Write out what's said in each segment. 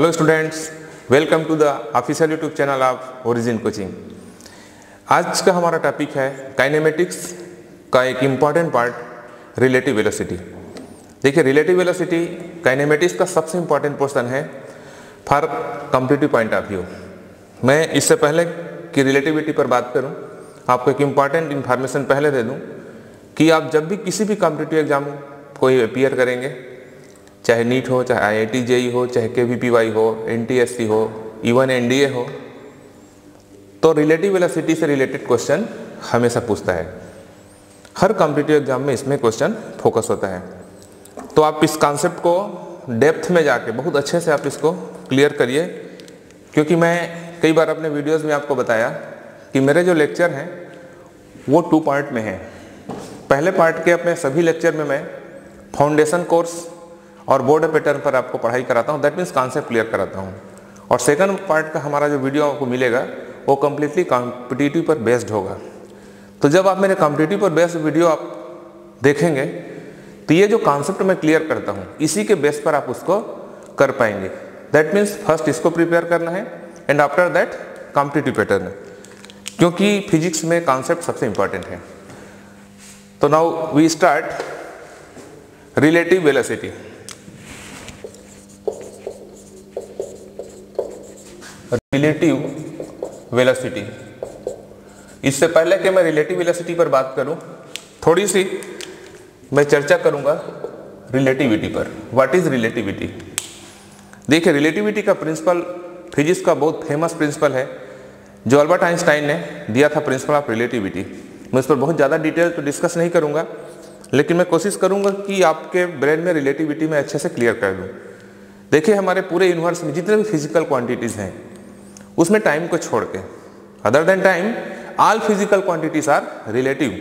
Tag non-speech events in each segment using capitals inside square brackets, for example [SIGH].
Hello students welcome to the official YouTube channel of origin coaching आज का हमारा topic है काइनेमेटिक्स का एक इंपॉर्टेंट पार्ट रिलेटिव वेलोसिटी देखिए रिलेटिव वेलोसिटी काइनेमेटिक्स का सबसे इंपॉर्टेंट पोर्शन है for competitive point of view मैं इससे पहले कि रिलेटिविटी पर बात करूँ, आपको एक इंपॉर्टेंट इन्फॉर्मेशन पहले दे दूँ कि आप जब भी किसी भी कॉम्पिटिटिव एग्ज़ाम कोई अपियर करेंगे चाहे नीट हो, चाहे आई आई जेई हो, चाहे के वी हो एन टी एस सी हो इवन एन डी ए हो तो रिलेटिव वेलोसिटी से रिलेटेड क्वेश्चन हमेशा पूछता है। हर कॉम्पिटिटिव एग्ज़ाम में इसमें क्वेश्चन फोकस होता है। तो आप इस कॉन्सेप्ट को डेप्थ में जाके, बहुत अच्छे से आप इसको क्लियर करिए, क्योंकि मैं कई बार अपने वीडियोस में आपको बताया कि मेरे जो लेक्चर हैं, वो टू पार्ट में हैं। पहले पार्ट के अपने सभी लेक्चर में मैं फाउंडेशन कोर्स और बोर्ड पैटर्न पर आपको पढ़ाई कराता हूँ। दैट मीन्स कॉन्सेप्ट क्लियर कराता हूँ। और सेकंड पार्ट का हमारा जो वीडियो आपको मिलेगा, वो कम्प्लीटली कॉम्पिटिटिव पर बेस्ड होगा। तो जब आप मेरे कॉम्पिटिटिव पर बेस्ड वीडियो आप देखेंगे तो ये जो कॉन्सेप्ट मैं क्लियर करता हूँ, इसी के बेस पर आप उसको कर पाएँगे। दैट मीन्स फ़र्स्ट इसको प्रिपेयर करना है and after that competitive pattern क्योंकि फिजिक्स में कॉन्सेप्ट सबसे इंपॉर्टेंट है। तो now we start relative velocity relative velocity इससे पहले कि मैं रिलेटिव वेलोसिटी पर बात करूँ, थोड़ी सी मैं चर्चा करूँगा रिलेटिविटी पर। व्हाट इज़ रिलेटिविटी देखिए रिलेटिविटी का प्रिंसिपल फिजिक्स का बहुत फ़ेमस प्रिंसिपल है, जो अल्बर्ट आइंस्टाइन ने दिया था प्रिंसिपल ऑफ़ रिलेटिविटी मैं इस पर बहुत ज़्यादा डिटेल तो डिस्कस नहीं करूँगा, लेकिन मैं कोशिश करूँगा कि आपके ब्रेन में रिलेटिविटी में अच्छे से क्लियर कर दूँ। देखिए, हमारे पूरे यूनिवर्स में जितने भी फ़िज़िकल क्वांटिटीज़ हैं उसमें टाइम को छोड़ के। Other than time all physical quantities are relative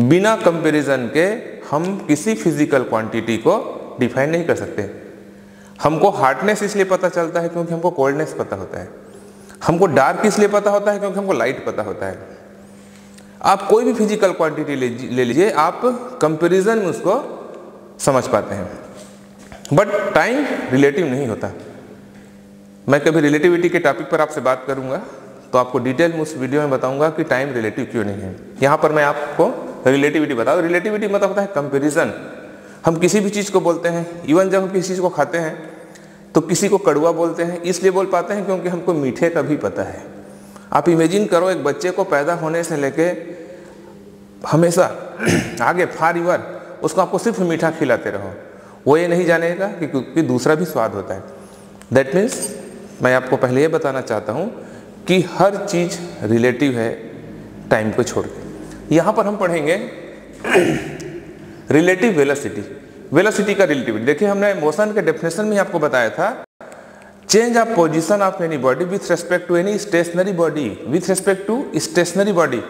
बिना कंपैरिजन के हम किसी फ़िज़िकल क्वांटिटी को डिफाइन नहीं कर सकते। हमको हार्डनेस इसलिए पता चलता है क्योंकि हमको कोल्डनेस पता होता है। हमको डार्क इसलिए पता होता है क्योंकि हमको लाइट पता होता है। आप कोई भी फ़िज़िकल क्वांटिटी ले लीजिए, आप कंपैरिजन में उसको समझ पाते हैं। बट टाइम रिलेटिव नहीं होता। मैं कभी रिलेटिविटी के टॉपिक पर आपसे बात करूँगा तो आपको डिटेल में उस वीडियो में बताऊँगा कि टाइम रिलेटिव क्यों नहीं है। यहाँ पर मैं आपको रिलेटिविटी बताऊँ रिलेटिविटी मतलब होता है कंपेरिजन हम किसी भी चीज़ को बोलते हैं इवन जब हम किसी चीज़ को खाते हैं तो किसी को कड़ुआ बोलते हैं इसलिए बोल पाते हैं क्योंकि हमको मीठे का भी पता है। आप इमेजिन करो एक बच्चे को पैदा होने से लेके हमेशा [CLEARS THROAT] आगे फार ईवर उसको आपको सिर्फ़ मीठा खिलाते रहो। वो ये नहीं जानेगा कि, कि दूसरा भी स्वाद होता है। दैट मीन्स मैं आपको पहले ये बताना चाहता हूँ कि हर चीज़ रिलेटिव है टाइम को छोड़ के। यहाँ पर हम पढ़ेंगे रिलेटिव वेलोसिटी वेलोसिटी का रिलेटिविटी देखिए, हमने मोशन के डेफिनेशन में आपको बताया था। Change of position of any body with respect to any stationary body with respect to stationary body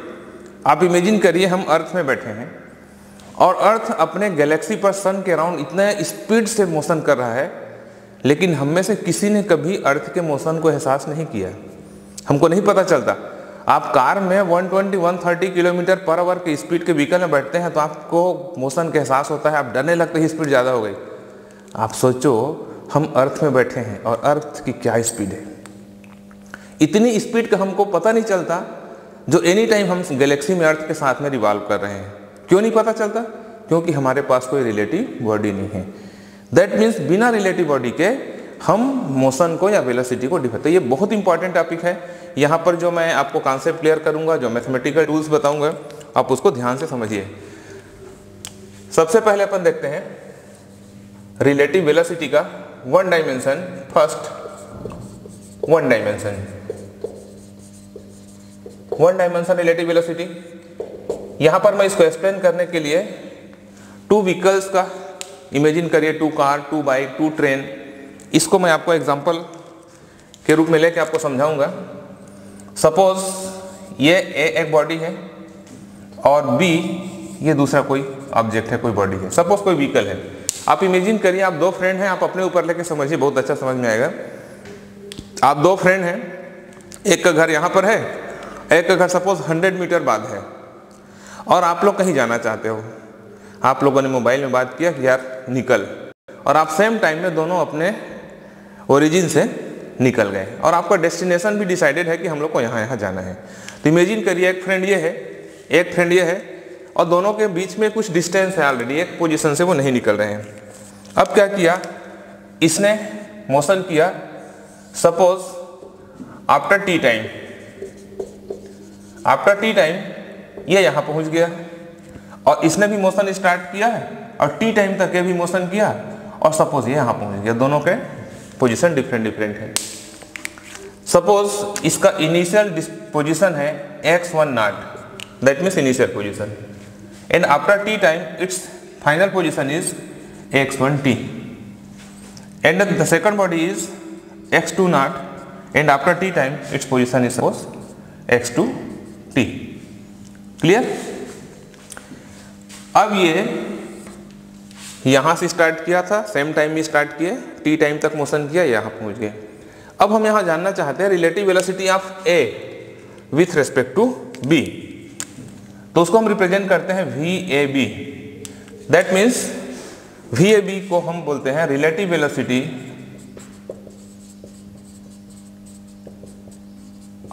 आप इमेजिन करिए, हम अर्थ में बैठे हैं और अर्थ अपने गैलेक्सी पर सन के अराउंड इतने स्पीड से मोशन कर रहा है लेकिन हम में से किसी ने कभी अर्थ के मोशन को एहसास नहीं किया। हमको नहीं पता चलता। आप कार में 120 130 किलोमीटर पर आवर की स्पीड के व्हीकल में बैठते हैं तो आपको मोशन का एहसास होता है। आप डरने लगते हैं स्पीड ज़्यादा हो गई। आप सोचो, हम अर्थ में बैठे हैं और अर्थ की क्या स्पीड है। इतनी स्पीड का हमको पता नहीं चलता जो एनी टाइम हम गैलेक्सी में अर्थ के साथ में रिवॉल्व कर रहे हैं। क्यों नहीं पता चलता? क्योंकि हमारे पास कोई रिलेटिव बॉडी नहीं है। दैट मीन्स बिना रिलेटिव बॉडी के हम मोशन को या वेलोसिटी को डिफाइन तो ये बहुत इंपॉर्टेंट टॉपिक है। यहाँ पर जो मैं आपको कॉन्सेप्ट क्लियर करूँगा, जो मैथमेटिकल टूल्स बताऊँगा, आप उसको ध्यान से समझिए। सबसे पहले अपन देखते हैं रिलेटिव वेलोसिटी का one dimension first one dimension one dimension relative velocity यहाँ पर मैं इसको एक्सप्लेन करने के लिए टू व्हीकल्स का इमेजिन करिए two car two bike two train इसको मैं आपको एग्जांपल के रूप में लेके आपको समझाऊँगा। सपोज़ ये ए एक बॉडी है और बी ये दूसरा कोई ऑब्जेक्ट है, कोई बॉडी है। सपोज़ कोई व्हीकल है। आप इमेजिन करिए आप दो फ्रेंड हैं, आप अपने ऊपर लेके समझिए, बहुत अच्छा समझ में आएगा। आप दो फ्रेंड हैं, एक का घर यहाँ पर है, एक का घर सपोज़ 100 मीटर बाद है और आप लोग कहीं जाना चाहते हो। आप लोगों ने मोबाइल में बात किया कि यार निकल। और आप सेम टाइम में दोनों अपने ओरिजिन से निकल गए। और आपका डेस्टिनेशन भी डिसाइडेड है कि हम लोग को यहाँ यहाँ जाना है। तो इमेजिन करिए, एक फ्रेंड ये है, एक फ्रेंड ये है, और दोनों के बीच में कुछ डिस्टेंस है ऑलरेडी एक पोजीशन से वो नहीं निकल रहे हैं। अब क्या किया? इसने मोशन किया suppose after T time after T time ये यहाँ पहुँच गया। और इसने भी मोशन स्टार्ट किया है, और टी टाइम तक ये भी मोशन किया और सपोज़ ये यहाँ पहुँच गया, दोनों के पोजीशन डिफरेंट डिफरेंट है। सपोज़ इसका इनिशियल पोजीशन है x one naught that means initial position and after T time it's final position is x one T and the second body is x two naught and after T time it's position is suppose x two T clear अब ये यहाँ से start किया था same time में start किए T time तक motion किया, यहाँ पहुँच गए। अब हम यहाँ जानना चाहते हैं relative velocity of A with respect to B तो उसको हम रिप्रेजेंट करते हैं V A B that means V A B को हम बोलते हैं relative velocity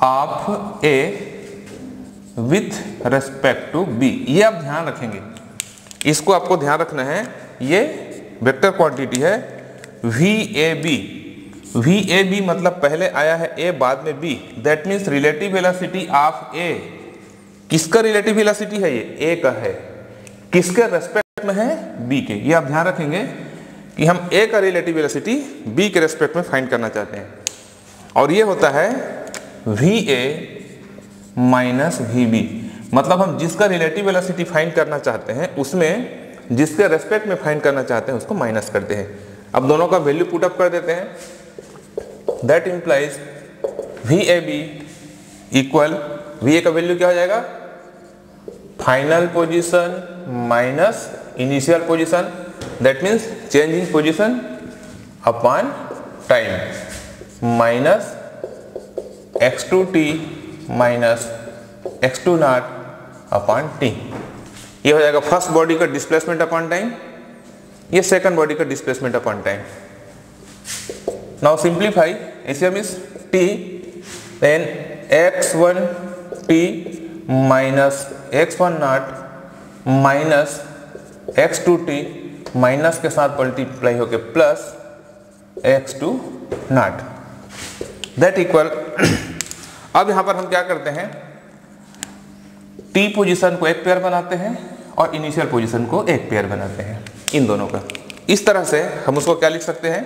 of A with respect to B ये आप ध्यान रखेंगे। इसको आपको ध्यान रखना है, ये वेक्टर क्वांटिटी है V A B V A B मतलब पहले आया है ए बाद में B that means relative velocity of A किसका रिलेटिव वेलोसिटी है ये? ए का है। किसके रेस्पेक्ट में है? बी के। ये आप ध्यान रखेंगे कि हम ए का रिलेटिव वेलोसिटी बी के रेस्पेक्ट में फाइंड करना चाहते हैं। और ये होता है V A minus V B मतलब हम जिसका रिलेटिव वेलोसिटी फाइंड करना चाहते हैं, उसमें जिसके रेस्पेक्ट में फाइंड करना चाहते हैं, उसको माइनस करते हैं अब दोनों का वैल्यू पुटअप कर देते हैं। That implies V A B equal V A का वैल्यू क्या हो जाएगा? Final position minus initial position that means change in position upon time minus x two T minus x two naught upon T ये हो जाएगा first body का displacement upon time ये second body का displacement upon time now simplify assume is T then x one T minus x one naught minus x two T minus के साथ multiply होके plus x two naught that equal अब यहाँ पर हम क्या करते हैं? टी पोजीशन को एक पेयर बनाते हैं और इनिशियल पोजीशन को एक पेयर बनाते हैं, इन दोनों का। इस तरह से हम उसको क्या लिख सकते हैं?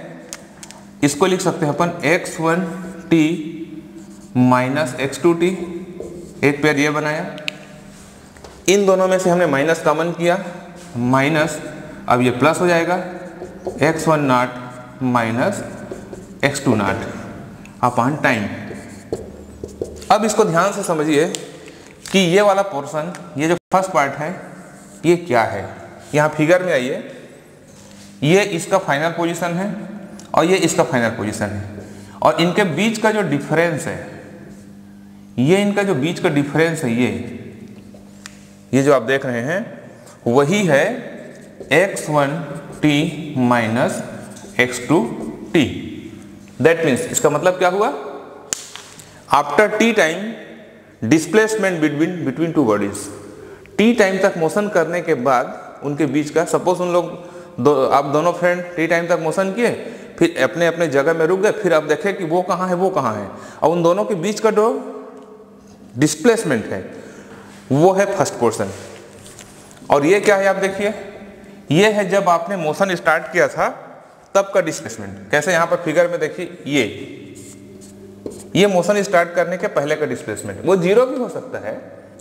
इसको लिख सकते हैं अपन x one T minus x two T एक पेयर ये बनाया। इन दोनों में से हमने माइनस कॉमन किया। माइनस, अब ये प्लस हो जाएगा। X one naught minus x two naught upon time. अब इसको ध्यान से समझिए। कि ये वाला पोर्शन ये जो फ़र्स्ट पार्ट है, ये क्या है? यहाँ फिगर में आइए। ये इसका फाइनल पोजीशन है और ये इसका फाइनल पोजीशन है। और इनके बीच का जो डिफरेंस है, ये इनका जो बीच का डिफरेंस है, ये ये जो आप देख रहे हैं, वही है x one T minus x two T that means इसका मतलब क्या हुआ? After T time displacement between between two bodies T time तक मोशन करने के बाद उनके बीच का सपोज़ उन लोग, दो, आप दोनों फ्रेंड टी टाइम तक मोशन किए, फिर अपने अपने जगह में रुक गए, फिर आप देखें कि वो कहाँ है, वो कहाँ है। और उन दोनों के बीच का जो डिस्प्लेसमेंट है, वो है फ़र्स्ट पोर्शन और ये क्या है आप देखिए? ये है जब आपने मोशन स्टार्ट किया था, तब का डिस्प्लेसमेंट कैसे यहाँ पर फिगर में देखिए? ये। ये मोशन स्टार्ट करने के पहले का डिस्प्लेसमेंट वो ज़ीरो भी हो सकता है।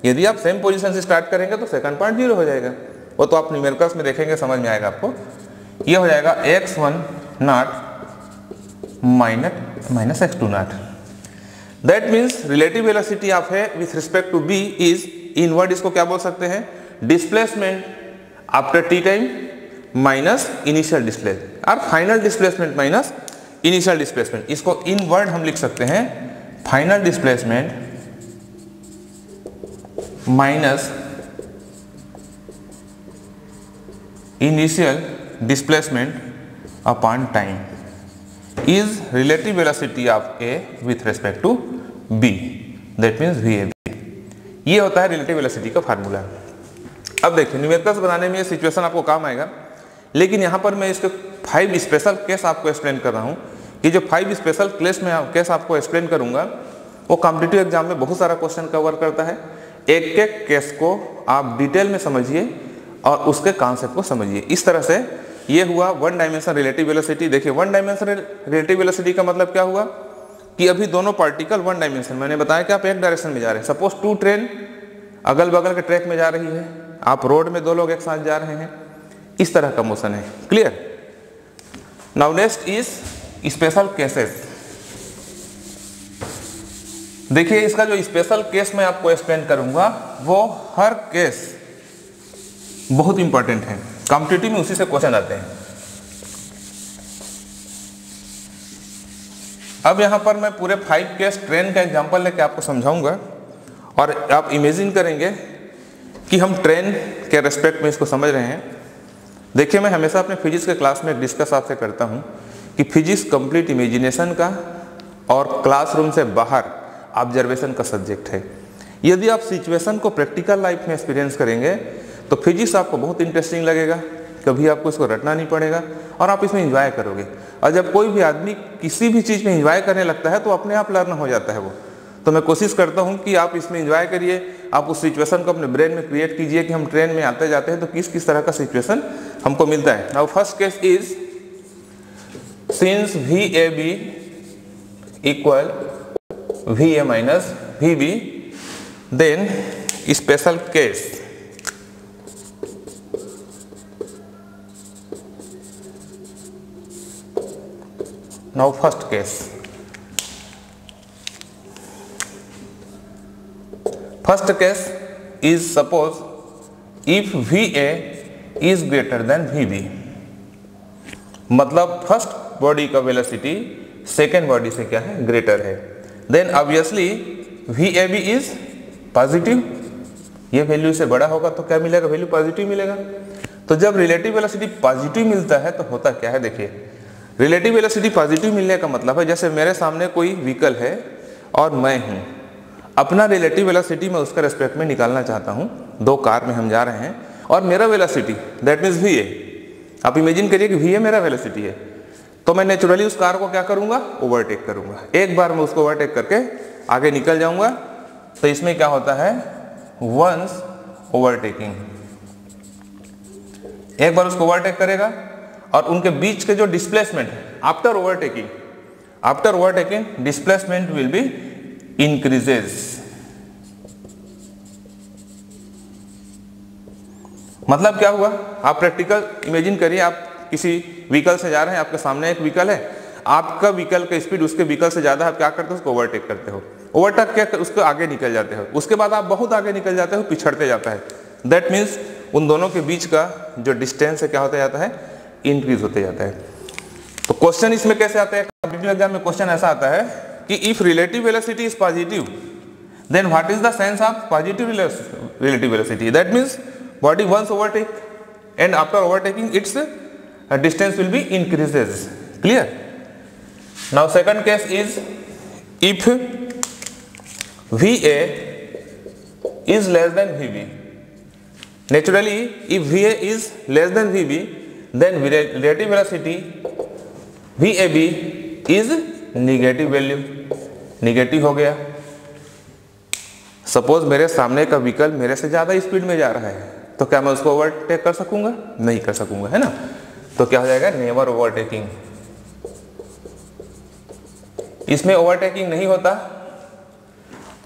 यदि आप सेम पोजीशन से स्टार्ट करेंगे तो सेकंड पॉइंट ज़ीरो हो जाएगा। वो तो आप न्यूमेरिकल्स में देखेंगे, समझ में आएगा आपको। ये हो जाएगा x one naught minus minus x two naught that means relative velocity of है with respect to B is in word इसको क्या बोल सकते हैं? Displacement after T time minus initial displace और final displacement minus initial displacement इसको in word हम लिख सकते हैं final displacement minus initial displacement upon time is relative velocity of A with B to B. That means VAB ये होता है relative velocity का फार्मूला अब देखिए न्यूमेरिकल्स बनाने में ये सिचुएशन आपको काम आएगा, लेकिन यहाँ पर मैं इसके फाइव स्पेशल केस आपको एक्सप्लेन कर रहा हूँ कि जो फाइव स्पेशल केस में केस आपको एक्सप्लेन करूँगा, वो कॉम्पिटेटिव एग्ज़ाम में बहुत सारा क्वेश्चन कवर करता है। एक एक केस को आप डिटेल में समझिए और उसके कॉन्सेप्ट को समझिए। इस तरह से ये हुआ वन डायमेंशन रिलेटिव वेलोसिटी देखिए वन डायमेंशन रिलेटिव वेलोसिटी का मतलब क्या हुआ? कि अभी दोनों पार्टिकल वन डायमेंशन मैंने बताया कि आप एक डायरेक्शन में जा रहे हैं। सपोज़ टू ट्रेन अगल बगल के ट्रैक में जा रही है। आप रोड में दो लोग एक साथ जा रहे हैं। इस तरह का मोशन है। Clear now next is special cases देखिए, इसका जो स्पेशल केस मैं आपको एक्सप्लेन करूँगा, वो हर केस बहुत इंपॉर्टेंट है। कॉम्पिटेटिव में उसी से क्वेश्चन आते हैं। अब यहाँ पर मैं पूरे फाइव केस ट्रेन का एग्जांपल लेके आपको समझाऊँगा और आप इमेजिन करेंगे कि हम ट्रेन के रेस्पेक्ट में इसको समझ रहे हैं। देखिए, मैं हमेशा अपने फिजिक्स के क्लास में एक डिस्कस आपसे करता हूँ कि फिजिक्स कंप्लीट इमेजिनेशन का और क्लासरूम से बाहर ऑब्जर्वेशन का सब्जेक्ट है। यदि आप सिचुएशन को प्रैक्टिकल लाइफ में एक्सपीरियंस करेंगे तो फिजिक्स आपको बहुत इंटरेस्टिंग लगेगा। कभी आपको इसको रटना नहीं पड़ेगा और आप इसमें इंजॉय करोगे। और जब कोई भी आदमी किसी भी चीज़ में इंजॉय करने लगता है तो अपने आप लर्न हो जाता है वो। तो मैं कोशिश करता हूँ कि आप इसमें इंजॉय करिए। आप उस सिचुएशन को अपने ब्रेन में क्रिएट कीजिए कि हम ट्रेन में आते जाते हैं तो किस किस तरह का सिचुएशन हमको मिलता है। Now first case is since V A B equal V A minus V B then special case now, first case. First case is, suppose, if va is then V B मतलब first body का velocity second body से क्या है? Greater है। Then obviously V A B is positive ये value से बड़ा होगा तो क्या मिलेगा? वैल्यू पॉजिटिव मिलेगा। तो जब रिलेटिव वेलोसिटी पॉजिटिव मिलता है तो होता क्या है? देखिए रिलेटिव वेलोसिटी पॉजिटिव मिलने का मतलब है, जैसे मेरे सामने कोई व्हीकल है और मैं हूँ। अपना रिलेटिव वेलोसिटी मैं उसका रेस्पेक्ट में निकालना चाहता हूँ। दो कार में हम जा रहे हैं। और मेरा velocity that means V A आप इमेजिन करिए कि वी ए मेरा वेलासिटी है। तो मैं नेचुरली उस कार को क्या करूँगा? ओवरटेक करूँगा। एक बार मैं उसको ओवरटेक करके आगे निकल जाऊँगा। तो इसमें क्या होता है? वंस ओवरटेकिंग एक बार उसको ओवरटेक करेगा और उनके बीच के जो डिस्प्लेसमेंट है after overtaking after overtaking displacement will be increases मतलब क्या हुआ? आप प्रैक्टिकल इमेजिन करिए, आप किसी व्हीकल से जा रहे हैं, आपके सामने एक व्हीकल है। आपका व्हीकल का स्पीड उसके व्हीकल से ज़्यादा आप क्या करते हो? उसको ओवरटेक करते हो। ओवरटेक क्या उसको आगे निकल जाते हो। उसके बाद आप बहुत आगे निकल जाते हो, पिछड़ते जाता है। दैट मीन्स उन दोनों के बीच का जो डिस्टेंस है, क्या होता जाता है? इंक्रीज होते जाता है। तो क्वेश्चन इसमें कैसे आता है? एग्ज़ाम में क्वेश्चन ऐसा आता है कि if relative velocity is positive then what is the sense of positive relative velocity that means body once overtake and after overtaking its uh, distance will be increases clear now second case is if va is less than vb naturally if va is less than vb then relative velocity vab is negative value negative हो गया suppose मेरे सामने का vehicle मेरे से ज़्यादा speed में जा रहा है तो क्या मैं उसको ओवरटेक कर सकूँगा? नहीं कर सकूँगा, है ना? तो क्या हो जाएगा? नेवर ओवरटेकिंग इसमें ओवरटेकिंग नहीं होता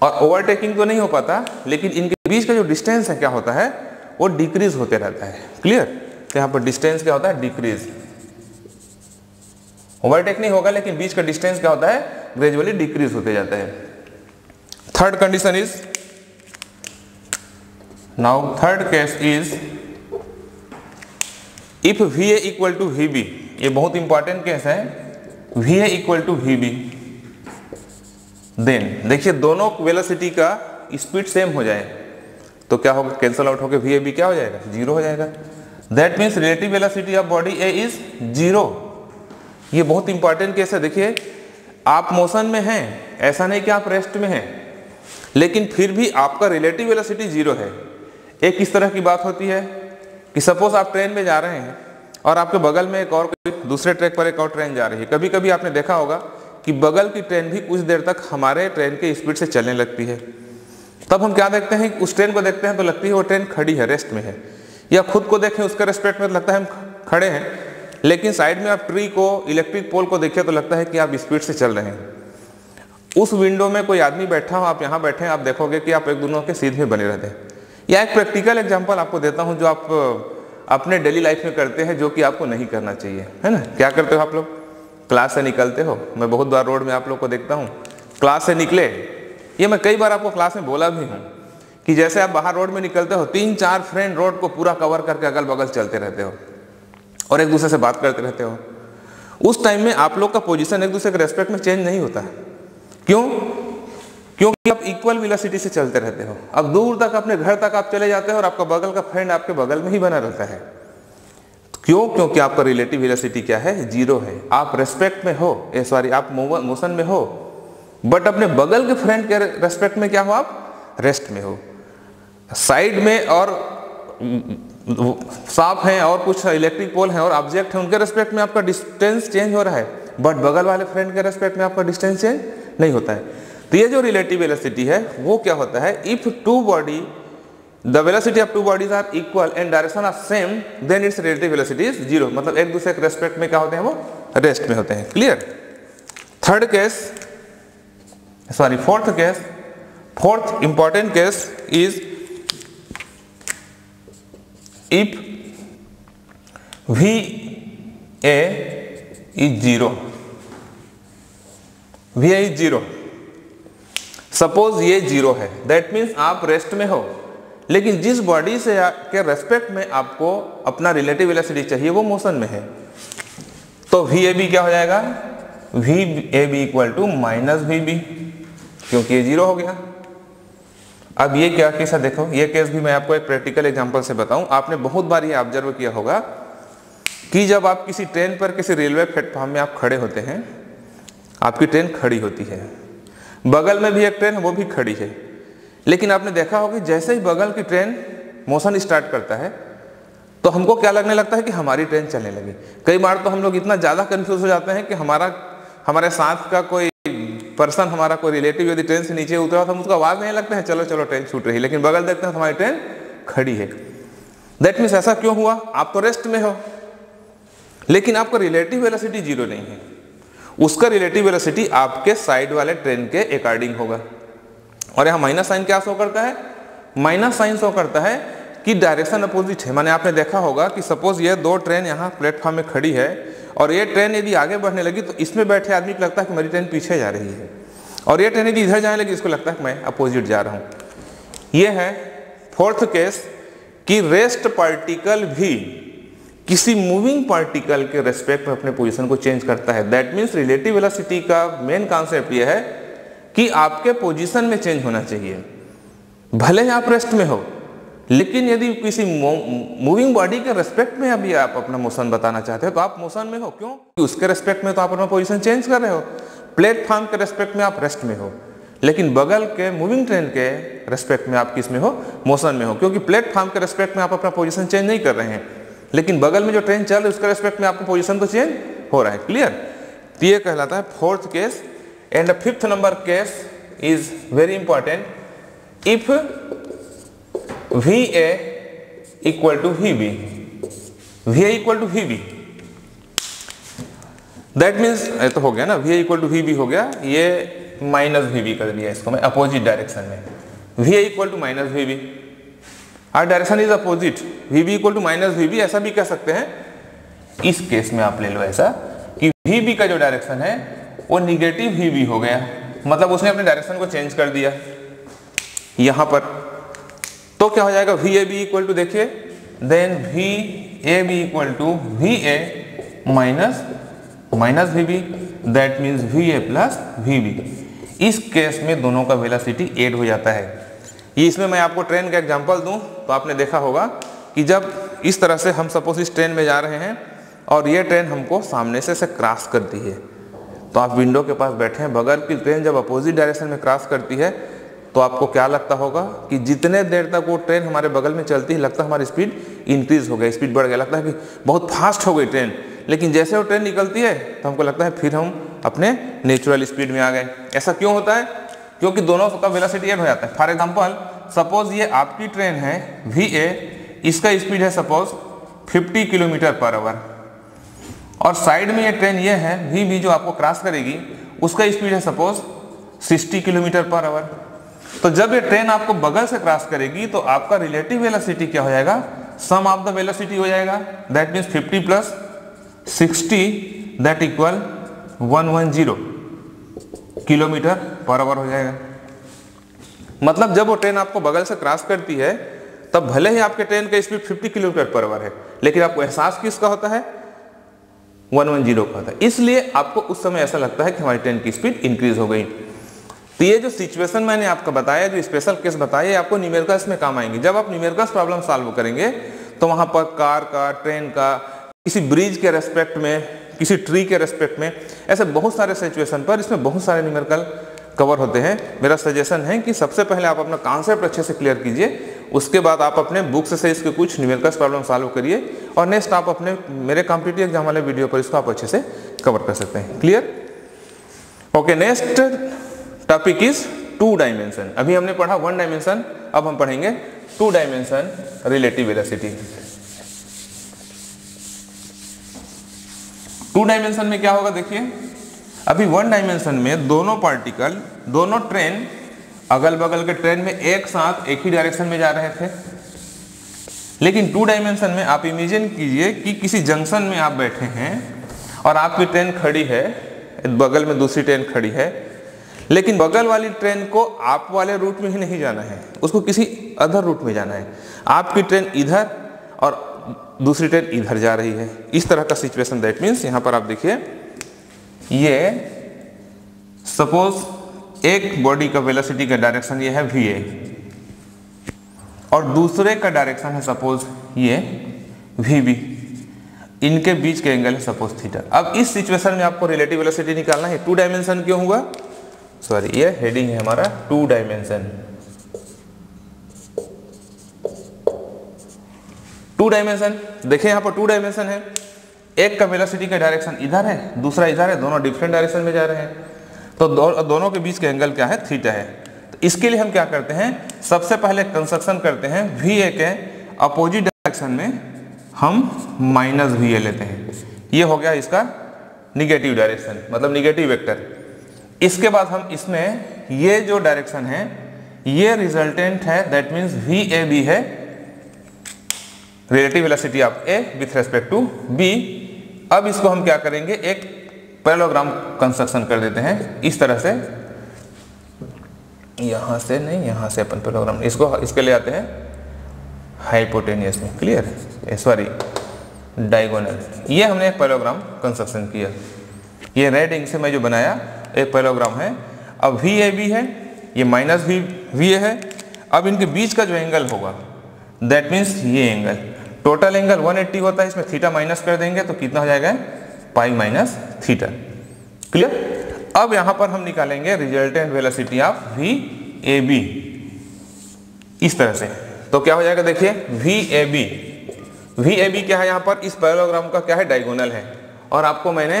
और ओवरटेकिंग तो नहीं हो पाता, लेकिन इनके बीच का जो डिस्टेंस है, क्या होता है? वो डिक्रीज होते रहता है। क्लियर तो यहाँ पर डिस्टेंस क्या होता है? डिक्रीज ओवरटेक नहीं होगा, लेकिन बीच का डिस्टेंस क्या होता है? ग्रेजुअली डिक्रीज होते जाता है। Third condition is now, third case is, if va equal to vb ये बहुत इंपॉर्टेंट केस है va equal to vb then देखिए दोनों वेलोसिटी का स्पीड सेम हो जाए तो क्या होगा कैंसल आउट होकर वी ए बी क्या हो जाएगा? ज़ीरो हो जाएगा। That means relative velocity of body A is zero ये बहुत इंपॉर्टेंट केस है, देखिए, आप मोशन में हैं, ऐसा नहीं कि आप रेस्ट में हैं, लेकिन फिर भी आपका रिलेटिव वेलोसिटी ज़ीरो है। एक इस तरह की बात होती है कि सपोज़ आप ट्रेन में जा रहे हैं और आपके बगल में एक और दूसरे ट्रैक पर एक और ट्रेन जा रही है। कभी कभी आपने देखा होगा कि बगल की ट्रेन भी कुछ देर तक हमारे ट्रेन के स्पीड से चलने लगती है। तब हम क्या देखते हैं उस ट्रेन को देखते हैं तो लगती है वो ट्रेन खड़ी है, रेस्ट में है। या खुद को देखें, उसके रेस्पेक्ट में तो लगता है हम खड़े हैं, लेकिन साइड में आप ट्री को, इलेक्ट्रिक पोल को देखें तो लगता है कि आप स्पीड से चल रहे हैं। उस विंडो में कोई आदमी बैठा हो, आप यहाँ बैठे हैं, आप देखोगे कि आप एक दोनों के सीधे बने रहते हैं। या एक प्रैक्टिकल एग्ज़ाम्पल आपको देता हूँ जो आप अपने डेली लाइफ में करते हैं जो कि आपको नहीं करना चाहिए, है ना? क्या करते हो आप लोग? क्लास से निकलते हो? मैं बहुत बार रोड में आप लोग को देखता हूँ, क्लास से निकले, ये मैं कई बार आपको क्लास में बोला भी हूँ कि जैसे आप बाहर रोड में निकलते हो तीन चार फ्रेंड रोड को पूरा कवर करके अगल बगल चलते रहते हो और एक दूसरे से बात करते रहते हो। उस टाइम में आप लोग का पोजीशन एक दूसरे के रेस्पेक्ट में चेंज नहीं होता। क्यों? क्योंकि आप इक्वल वेलोसिटी से चलते रहते हो। अब दूर तक अपने घर तक आप चले जाते हो और आपका बगल का फ्रेंड आपके बगल में ही बना रहता है। क्यों? क्योंकि आपका रिलेटिव वेलोसिटी क्या है? ज़ीरो है। आप रेस्पेक्ट में हो सॉरी आप मोशन में हो बट अपने बगल के फ्रेंड के रेस्पेक्ट में क्या हो आप? रेस्ट में हो। साइड में और साफ़ हैं और कुछ इलेक्ट्रिक पोल हैं और ऑब्जेक्ट हैं, उनके रेस्पेक्ट में आपका डिस्टेंस चेंज हो रहा है बट बगल वाले फ्रेंड के रेस्पेक्ट में आपका डिस्टेंस चेंज नहीं होता है। तो ये जो रिलेटिव वेलोसिटी है, वो क्या होता है? If two body the velocity of two bodies are equal and direction are same then it's relative velocity is zero मतलब एक दूसरे के रेस्पेक्ट में क्या होते हैं वो? रेस्ट में होते हैं। Clear third case sorry fourth case fourth important case is if V A is zero V A is zero suppose ये ज़ीरो है दैट मीन्स आप रेस्ट में हो, लेकिन जिस बॉडी से के रेस्पेक्ट में आपको अपना रिलेटिव वेलोसिटी चाहिए, वो मोशन में है। तो वी ए बी क्या हो जाएगा? V A B equal to minus V B क्योंकि ये ज़ीरो हो गया। अब ये क्या केस देखो, ये केस भी मैं आपको एक प्रैक्टिकल एग्जांपल से बताऊँ। आपने बहुत बार ये ऑब्ज़र्व किया होगा कि जब आप किसी ट्रेन पर, किसी रेलवे प्लेटफॉर्म में आप खड़े होते हैं, आपकी ट्रेन खड़ी होती है। बगल में भी एक ट्रेन वो भी खड़ी है। लेकिन आपने देखा होगा जैसे ही बगल की ट्रेन मोशन स्टार्ट करता है तो हमको क्या लगने लगता है कि हमारी ट्रेन चलने लगी। कई बार तो हम लोग इतना ज़्यादा कन्फ्यूज़ हो जाते हैं कि हमारा, हमारे साथ का कोई पर्सन हमारा कोई रिलेटिव यदि ट्रेन से नीचे उतरा तो हम उसको आवाज़ नहीं लगते हैं, चलो चलो, ट्रेन छूट रही लेकिन बगल देखते हैं हमारी ट्रेन खड़ी है। दैट मीन्स ऐसा क्यों हुआ? आप तो रेस्ट में हो, लेकिन आपका रिलेटिव वेलोसिटी ज़ीरो नहीं है। उसका रिलेटिव वेलोसिटी आपके साइड वाले ट्रेन के अकॉर्डिंग होगा। और यहाँ माइनस साइन क्या शो करता है? माइनस साइन शो करता है कि डायरेक्शन अपोजिट है। मैंने आपने देखा होगा कि सपोज़ ये दो ट्रेन यहाँ प्लेटफॉर्म में खड़ी है और ये ट्रेन यदि आगे बढ़ने लगी तो इसमें बैठे आदमी को लगता है कि मेरी ट्रेन पीछे जा रही है। और ये ट्रेन यदि इधर जाने लगी, इसको लगता है कि मैं अपोजिट जा रहा हूँ। ये है फोर्थ केस कि रेस्ट पार्टिकल भी किसी मूविंग पार्टिकल के रेस्पेक्ट में अपने पोजीशन को चेंज करता है। दैट मीन्स रिलेटिव वेलोसिटी का मेन कॉन्सेप्ट यह है कि आपके पोजीशन में चेंज होना चाहिए। भले ही आप रेस्ट में हो, लेकिन यदि किसी मूविंग बॉडी के रेस्पेक्ट में अभी आप अपना मोशन बताना चाहते हो तो आप मोशन में हो। क्यों? उसके रेस्पेक्ट में तो आप अपना पोजीशन चेंज कर रहे हो। प्लेटफॉर्म के रेस्पेक्ट में आप रेस्ट में हो, लेकिन बगल के मूविंग ट्रेन के रेस्पेक्ट में आप किसमें हो? मोशन में हो। क्योंकि प्लेटफॉर्म के रेस्पेक्ट में आप अपना पोजीशन चेंज नहीं कर रहे हैं। लेकिन बगल में जो ट्रेन चल रही है, उसके रेस्पेक्ट में आपको पोजिशन तो चेंज हो रहा है क्लियर तो ये कहलाता है fourth case and fifth number case is very important if V A equal to V B V A equal to V B that means तो हो गया ना V A equal to V B हो गया, ये माइनस वी बी कर दिया इसको मैं अपोजिट डायरेक्शन में। V A equal to minus V B or direction is opposite V B equal to minus V B ऐसा भी कह सकते हैं। इस केस में आप ले लो ऐसा कि वी बी का जो डायरेक्शन है, वो निगेटिव वी बी हो गया। मतलब उसने अपने डायरेक्शन को चेंज कर दिया। यहाँ पर तो क्या हो जाएगा? V A B equal to देखिए then V A B equal to V A minus minus V B that means V A plus V B इस केस में दोनों का वेलासिटी एड हो जाता है। ये इसमें मैं आपको ट्रेन का एग्जांपल दूँ तो आपने देखा होगा कि जब इस तरह से हम सपोज़ इस ट्रेन में जा रहे हैं और ये ट्रेन हमको सामने से से क्रॉस करती है तो आप विंडो के पास बैठे हैं बगल की ट्रेन जब अपोजिट डायरेक्शन में क्रॉस करती है तो आपको क्या लगता होगा कि जितने देर तक वो ट्रेन हमारे बगल में चलती है, लगता है हमारी स्पीड इंक्रीज हो गया स्पीड बढ़ गया, लगता है कि बहुत फास्ट हो गई ट्रेन लेकिन जैसे वो ट्रेन निकलती है तो हमको लगता है फिर हम अपने नेचुरल स्पीड में आ गए। ऐसा क्यों होता है? क्योंकि दोनों का वेलोसिटी एड हो जाता है। फॉर एग्ज़ाम्पल सपोज़ ये आपकी ट्रेन है वी ए इसका स्पीड है सपोज़ 50 किलोमीटर पर आवर और साइड में ये ट्रेन ये है वी भी जो आपको क्रॉस करेगी, उसका स्पीड है सपोज़ 60 किलोमीटर पर आवर तो जब ये ट्रेन आपको बगल से क्रॉस करेगी तो आपका रिलेटिव वेलोसिटी क्या हो जाएगा? सम ऑफ़ द वेलोसिटी हो जाएगा। That means 50 plus 60 that equal 110 kilometer per hour हो जाएगा। मतलब जब वो ट्रेन आपको बगल से क्रॉस करती है, तब भले ही आपके ट्रेन का स्पीड 50 किलोमीटर पर आवर है, लेकिन आपको एहसास किसका होता है? 110 का होता है। इसलिए आपको उस समय ऐसा लगता है कि हमारी ट्रेन की स्पीड इंक्रीज हो गई। तो ये जो सिचुएशन मैंने आपको बताया, जो स्पेशल केस बताया आपको न्यूमेरिकल्स में काम आएँगे। जब आप न्यूमेरिकल्स प्रॉब्लम सॉल्व करेंगे तो वहाँ पर कार का ट्रेन का, किसी ब्रिज के रेस्पेक्ट में किसी ट्री के रेस्पेक्ट में, ऐसे बहुत सारे सिचुएशन पर इसमें बहुत सारे न्यूमेरिकल कवर होते हैं। मेरा सजेशन है कि सबसे पहले आप अपना कॉन्सेप्ट अच्छे से क्लियर कीजिए, उसके बाद आप अपने बुक्स से इसके कुछ न्यूमेरिकल्स प्रॉब्लम सॉल्व करिए, और नेक्स्ट आप अपने, मेरे कॉम्पिटेटिव एग्ज़ाम वाले वीडियो पर इसको आप अच्छे से कवर कर सकते हैं। Clear okay next topic is two dimension अभी हमने पढ़ा वन डायमेंशन अब हम पढ़ेंगे two dimension relative velocity two dimension में क्या होगा देखिए? अभी वन डायमेंशन में दोनों पार्टिकल, दोनों ट्रेन अगल बगल के ट्रेन में एक साथ एक ही डायरेक्शन में जा रहे थे। लेकिन टू डायमेंशन में आप इमेजिन कीजिए कि किसी जंक्शन में आप बैठे हैं और आपकी ट्रेन खड़ी है, बगल में दूसरी ट्रेन खड़ी है, लेकिन बगल वाली ट्रेन को आप वाले रूट में ही नहीं जाना है, उसको किसी अदर रूट में जाना है। आपकी ट्रेन इधर और दूसरी ट्रेन इधर जा रही है। इस तरह का सिचुएशन दैट मीन्स यहाँ पर आप देखिए, ये सपोज़ एक बॉडी का वेलोसिटी का डायरेक्शन ये है वी ए और दूसरे का डायरेक्शन है सपोज़ ये वी बी इनके बीच के एंगल है सपोज़ थीटा अब इस सिचुएशन में आपको रिलेटिव वेलोसिटी निकालना है। टू डायमेंशन क्यों हुआ? सॉरी ये हेडिंग है हमारा टू डायमेंशन टू डायमेंशन देखिए यहाँ पर टू डायमेंशन है। एक का वेलोसिटी का डायरेक्शन इधर है दूसरा इधर है दोनों डिफरेंट डायरेक्शन में जा रहे हैं। तो दो, दोनों के बीच का एंगल क्या है? थीटा है। तो इसके लिए हम क्या करते हैं? सबसे पहले कंस्ट्रक्शन करते हैं। वी ए के अपोजिट डायरेक्शन में हम माइनस वी ए लेते हैं। ये हो गया इसका निगेटिव डायरेक्शन मतलब निगेटिव वेक्टर इसके बाद हम इसमें ये जो डायरेक्शन है ये रिजल्टेंट है that means V A B है। Relative velocity of A with respect to B अब इसको हम क्या करेंगे? एक पैलोग्राम कंस्ट्रक्शन कर देते हैं। इस तरह से। यहाँ से नहीं, यहाँ से अपन पैलोग्राम इसको, इसके लिए आते हैं। हाइपोटेनियस में। क्लियर सॉरी डायगोनल ये हमने एक पैरोग्राम कंस्ट्रक्शन किया। ये रेड इंक से मैं जो बनाया, एक पैरोग्राम है। अब वी ए बी है। ये माइनस वी वी ए है। अब इनके बीच का जो एंगल होगा दैट मीन्स ये एंगल टोटल एंगल 180 होता है, इसमें थीटा माइनस कर देंगे तो कितना हो जाएगा? पाई माइनस थीटा क्लियर अब यहाँ पर हम निकालेंगे resultant velocity of V A B इस तरह से। तो क्या हो जाएगा देखिए V A B V A B क्या है यहाँ पर? इस पैरोग्राम का क्या है? डायगोनल है। और आपको मैंने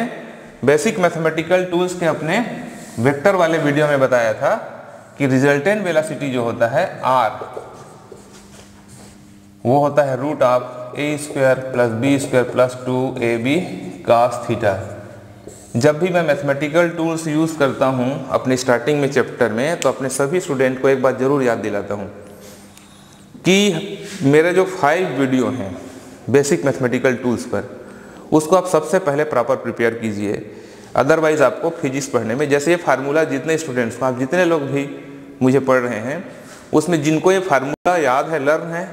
बेसिक मैथमेटिकल टूल्स के अपने वेक्टर वाले वीडियो में बताया था कि रिजल्टेंट वेलोसिटी जो होता है आर वो होता है root of A square plus B square plus two A B cos theta जब भी मैं मैथमेटिकल टूल्स यूज़ करता हूँ, अपने स्टार्टिंग में चैप्टर में तो अपने सभी स्टूडेंट को एक बात ज़रूर याद दिलाता हूँ कि मेरे जो फाइव वीडियो हैं बेसिक मैथमेटिकल टूल्स पर, उसको आप सबसे पहले प्रॉपर प्रिपेयर कीजिए। अदरवाइज़ आपको फिजिक्स पढ़ने में, जैसे ये फार्मूला जितने स्टूडेंट्स को, आप जितने लोग भी मुझे पढ़ रहे हैं, उसमें जिनको ये फार्मूला याद है लर्न है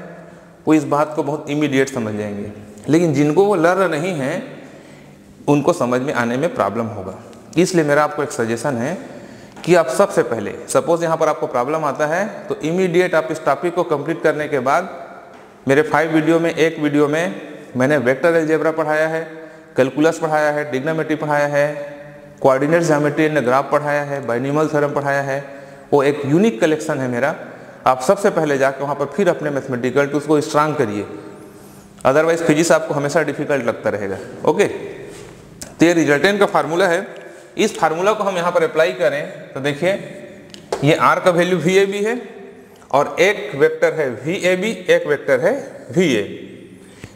वो इस बात को बहुत इमीडिएट समझ जाएँगे। लेकिन जिनको वो लर्न नहीं है, उनको समझ में आने में प्रॉब्लम होगा। इसलिए मेरा आपको एक सजेशन है कि आप सबसे पहले सपोज़ यहाँ पर आपको प्रॉब्लम आता है तो इमीडिएट आप इस टॉपिक को कंप्लीट करने के बाद, मेरे फाइव वीडियो में, एक वीडियो में मैंने वेक्टर एल्जेब्रा पढ़ाया है कैलकुलस पढ़ाया है डिग्नामेट्री पढ़ाया है कोऑर्डिनेट ज्योमेट्री ने ग्राफ पढ़ाया है बाइनिमल थ्योरम पढ़ाया है, वो एक यूनिक कलेक्शन है मेरा। आप सबसे पहले जाके वहाँ पर फिर अपने मैथमेटिकल टूल्स को स्ट्रांग करिए। अदरवाइज़ फिजिक्स आपको हमेशा डिफ़िकल्ट लगता रहेगा। ओके तो ये रिजल्टेंट का फार्मूला है। इस फार्मूला को हम यहाँ पर अप्लाई करें तो देखिए, ये आर का वैल्यू वी ए बी है और एक वेक्टर है वी ए बी एक वेक्टर है वी ए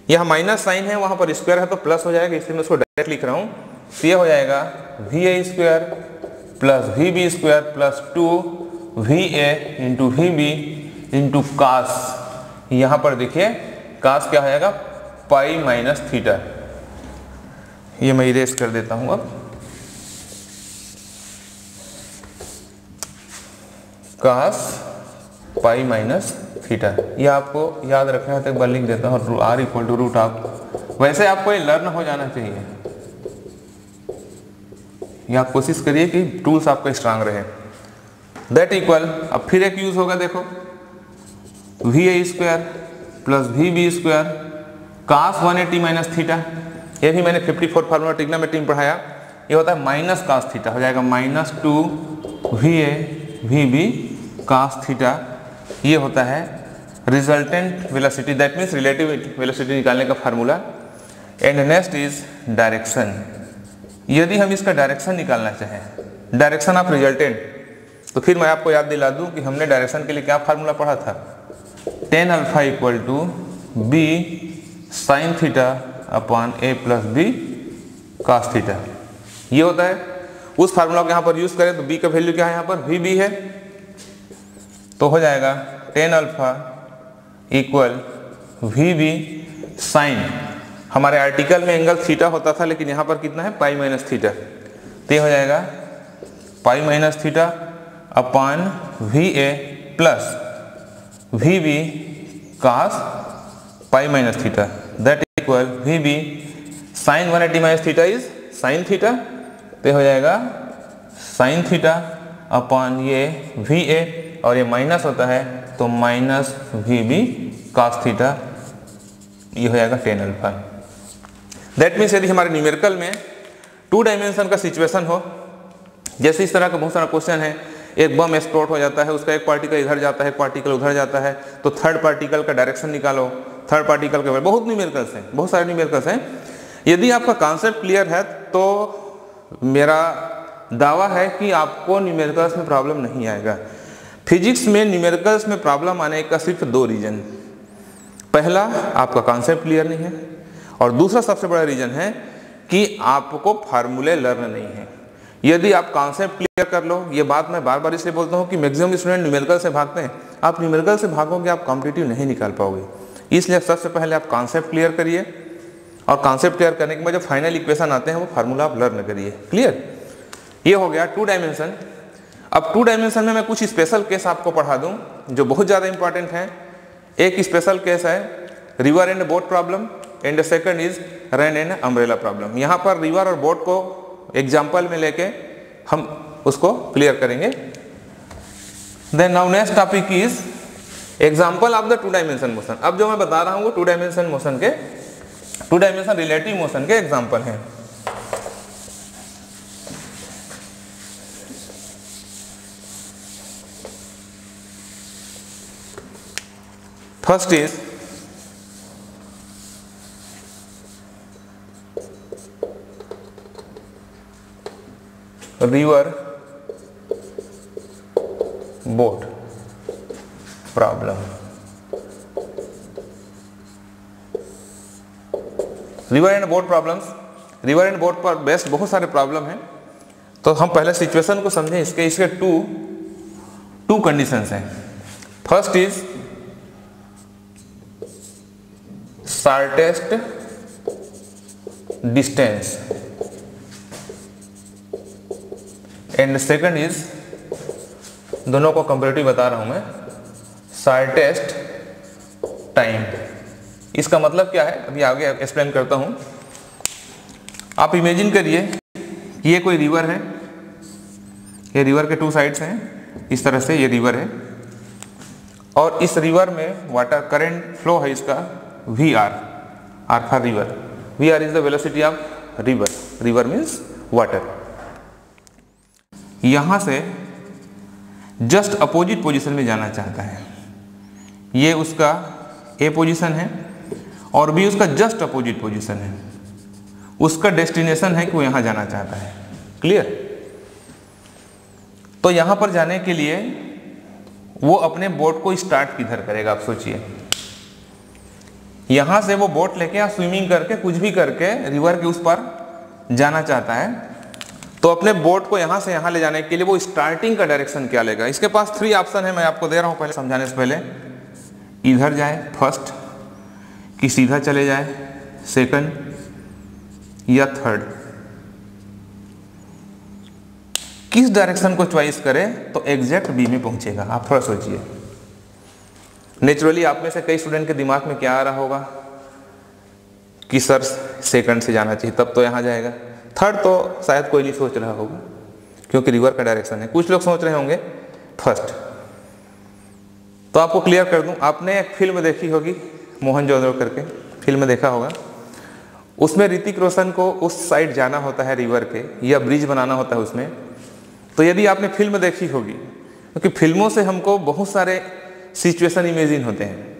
यहाँ माइनस साइन है, वहाँ पर स्क्वायर है तो प्लस हो जाएगा, इसलिए मैं उसको डायरेक्ट लिख रहा हूँ। तो ये हो जाएगा V A square plus V B square plus two V A into V B into cos यहाँ पर देखिए कास क्या हो जाएगा? पाई माइनस थीटा ये मैं इरेज कर देता हूँ अब। कास पाई माइनस थीटा ये आपको याद रखना है बार लिख देता हूँ आर इक्वल टू रूट आप वैसे आपको ये लर्न हो जाना चाहिए। ये कोशिश करिए कि टूल्स आपका स्ट्रांग रहे। दैट इक्वल अब फिर एक यूज़ होगा, देखो। V A square plus V B square cos one eighty minus theta ये भी मैंने 54 फोर फार्मूला टिग्नामेट्री में टीम पढ़ाया। ये होता है माइनस कास थीटा हो जाएगा minus two V A V B cos theta ये होता है resultant velocity that means relative velocity निकालने का formula and next is direction यदि हम इसका डायरेक्शन निकालना चाहें डायरेक्शन ऑफ़ रिजल्टेंट तो फिर मैं आपको याद दिला दूँ कि हमने डायरेक्शन के लिए क्या फार्मूला पढ़ा था? Tan alpha equal to B sine theta upon A plus B cos theta ये होता है। उस फार्मूला को यहाँ पर यूज़ करें तो बी का वैल्यू क्या है यहाँ पर? वी बी है। तो हो जाएगा tan alpha equal V B sine हमारे आर्टिकल में एंगल थीटा होता था, लेकिन यहाँ पर कितना है? पाई माइनस थीटा तो ये हो जाएगा। Pi minus theta upon V A plus V B cos pi minus theta that equal V B sine one eighty minus theta is sine theta तो हो जाएगा साइन थीटा अपॉन ये वी ए और ये माइनस होता है तो minus V B cos theta ये हो जाएगा टेन अल्फ़ा दैट मीन्स यदि हमारे न्यूमेरिकल में टू डायमेंशन का सिचुएशन हो, जैसे इस तरह का बहुत सारा क्वेश्चन है एक बम एक्सप्लोट हो जाता है, उसका एक पार्टिकल इधर जाता है, एक पार्टिकल उधर जाता है तो थर्ड पार्टिकल का डायरेक्शन निकालो। थर्ड पार्टिकल के बहुत न्यूमेरिकल्स हैं, बहुत सारे न्यूमेरिकल्स हैं। यदि आपका कॉन्सेप्ट क्लियर है तो मेरा दावा है कि आपको न्यूमेरिकल्स में प्रॉब्लम नहीं आएगा। फिजिक्स में न्यूमेरिकल्स में प्रॉब्लम आने का सिर्फ़ दो रीजन पहला, आपका कॉन्सेप्ट क्लियर नहीं है, और दूसरा सबसे बड़ा रीजन है कि आपको फार्मूले लर्न नहीं है। यदि आप कॉन्सेप्ट क्लियर कर लो, ये बात मैं बार बार इसलिए बोलता हूँ कि मैक्सिमम स्टूडेंट न्यूमेरिकल से भागते हैं। आप न्यूमेरिकल से भागोगे, आप कॉम्पिटिटिव नहीं निकाल पाओगे। इसलिए सबसे पहले आप कॉन्सेप्ट क्लियर करिए और कॉन्सेप्ट क्लियर करने के बाद जो फाइनल इक्वेशन आते हैं, वो फार्मूला आप लर्न करिए। क्लियर ये हो गया टू डायमेंशन अब टू डायमेंशन में मैं कुछ स्पेशल केस आपको पढ़ा दूँ, जो बहुत ज़्यादा इंपॉर्टेंट है। एक स्पेशल केस है river and boat problem and second is rain and umbrella problem यहाँ पर रिवर और बोट को एग्ज़ाम्पल में लेके हम उसको क्लियर करेंगे। Then now next topic is example of the two dimension motion अब जो मैं बता रहा हूँ, वो टू डायमेंशन मोशन के टू डायमेंशन रिलेटिव मोशन के एग्ज़ाम्पल हैं। First is river boat problem. River and boat problems river and boat पर बेस्ट बहुत सारे प्रॉब्लम हैं। तो हम पहले सिचुएशन को समझें। इसके इसके टू टू कंडीशंस हैं। First is shortest distance and second is दोनों को कंपेरेटिव बता रहा हूँ मैं। शार्टेस्ट टाइम इसका मतलब क्या है? अभी आगे एक्सप्लेन करता हूँ। आप इमेजिन करिए, ये कोई रिवर है। ये रिवर के टू साइड्स हैं। इस तरह से ये रिवर है। और इस रिवर में वाटर करंट फ्लो है इसका V R R for river V R is the velocity of river river means water यहाँ से जस्ट अपोजिट पोजीशन में जाना चाहता है। ये उसका ए पोजीशन है और बी उसका जस्ट अपोजिट पोजीशन है। उसका डेस्टिनेशन है कि वो यहाँ जाना चाहता है। क्लियर तो यहाँ पर जाने के लिए वो अपने बोट को स्टार्ट किधर करेगा, आप सोचिए। यहाँ से वो बोट लेके या स्विमिंग करके, कुछ भी करके रिवर के उस पर जाना चाहता है। तो अपने बोट को यहाँ से यहाँ ले जाने के लिए वो स्टार्टिंग का डायरेक्शन क्या लेगा? इसके पास थ्री ऑप्शन है, मैं आपको दे रहा हूँ पहले, समझाने से पहले। इधर जाए फ़र्स्ट कि सीधा चले जाए सेकंड या थर्ड किस डायरेक्शन को चॉइस करे तो एग्जैक्ट बी में पहुंचेगा। आप थोड़ा सोचिए। नेचुरली आप में से कई स्टूडेंट के दिमाग में क्या आ रहा होगा कि सर सेकंड से जाना चाहिए, तब तो यहाँ जाएगा। थर्ड तो शायद कोई नहीं सोच रहा होगा, क्योंकि रिवर का डायरेक्शन है। कुछ लोग सोच रहे होंगे फ़र्स्ट तो आपको क्लियर कर दूँ, आपने एक फ़िल्म देखी होगी, मोहन जोदड़ो करके फ़िल्म देखा होगा। उसमें ऋतिक रोशन को उस साइड जाना होता है रिवर के, या ब्रिज बनाना होता है उसमें। तो यदि आपने फ़िल्म देखी होगी, क्योंकि फ़िल्मों से हमको बहुत सारे सिचुएशन इमेजिन होते हैं।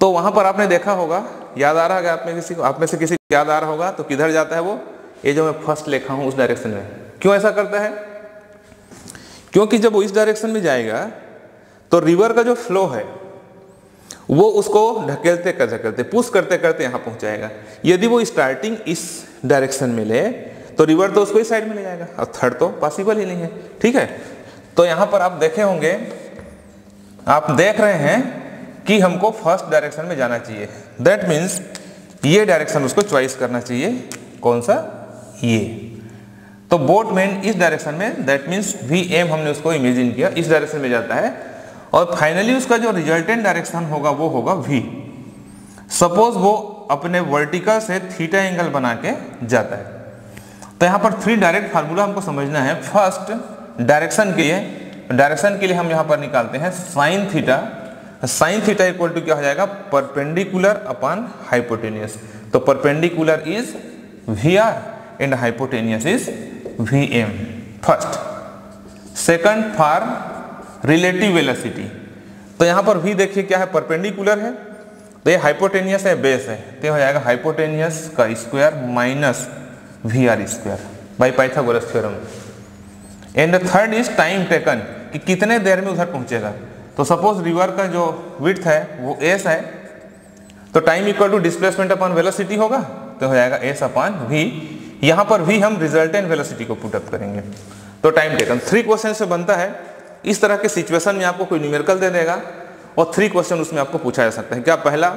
तो वहाँ पर आपने देखा होगा, याद आ रहा है आप में किसी को आप में से किसी को याद आ रहा होगा तो किधर जाता है वो? ये जो मैं फ़र्स्ट लिखा हूँ, उस डायरेक्शन में। क्यों ऐसा करता है? क्योंकि जब वो इस डायरेक्शन में जाएगा तो रिवर का जो फ्लो है, वो उसको ढकेलते कर ढकेलते पुश करते करते यहाँ पहुंचाएगा। यदि वो स्टार्टिंग इस डायरेक्शन में ले तो रिवर तो उसको इस साइड में ले जाएगा। और थर्ड तो पॉसिबल ही नहीं है, ठीक है? तो यहाँ पर आप देखे होंगे, आप देख रहे हैं कि हमको फ़र्स्ट डायरेक्शन में जाना चाहिए। दैट मीन्स ये डायरेक्शन उसको चॉइस करना चाहिए। कौन सा? ये। तो बोट मैन इस डायरेक्शन में दैट मीन्स वी एम हमने उसको इमेजिन किया, इस डायरेक्शन में जाता है। और फाइनली उसका जो रिजल्टेंट डायरेक्शन होगा, वो होगा वी सपोज़ वो अपने वर्टिकल से थीटा एंगल बना के जाता है। तो यहाँ पर थ्री डायरेक्ट फार्मूला हमको समझना है। फ़र्स्ट डायरेक्शन के लिए डायरेक्शन के लिए हम यहाँ पर निकालते हैं sine theta sine theta equal to क्या हो जाएगा? परपेंडिकुलर अपॉन हाइपोटेनियस तो perpendicular is V R hypotenuse is V M first second for relative velocity तो यहाँ पर वी देखिए क्या है? परपेंडिकुलर है। तो ये हाइपोटेनियस है बेस है। तो हो जाएगा हाइपोटेनियस का square minus V R square by Pythagoras theorem and third is time taken कि कितने देर में उधर पहुंचेगा? तो सपोज़ रिवर का जो विथ है, वो एस है। तो time equal to displacement upon velocity होगा। तो हो जाएगा एस अपॉन वी यहाँ पर भी हम रिजल्टेंट वेलोसिटी को पुटअप करेंगे। तो टाइम टेकन थ्री क्वेश्चन से बनता है। इस तरह के सिचुएशन में आपको कोई न्यूमेरिकल दे देगा और थ्री क्वेश्चन उसमें आपको पूछा जा सकता है। क्या पहला,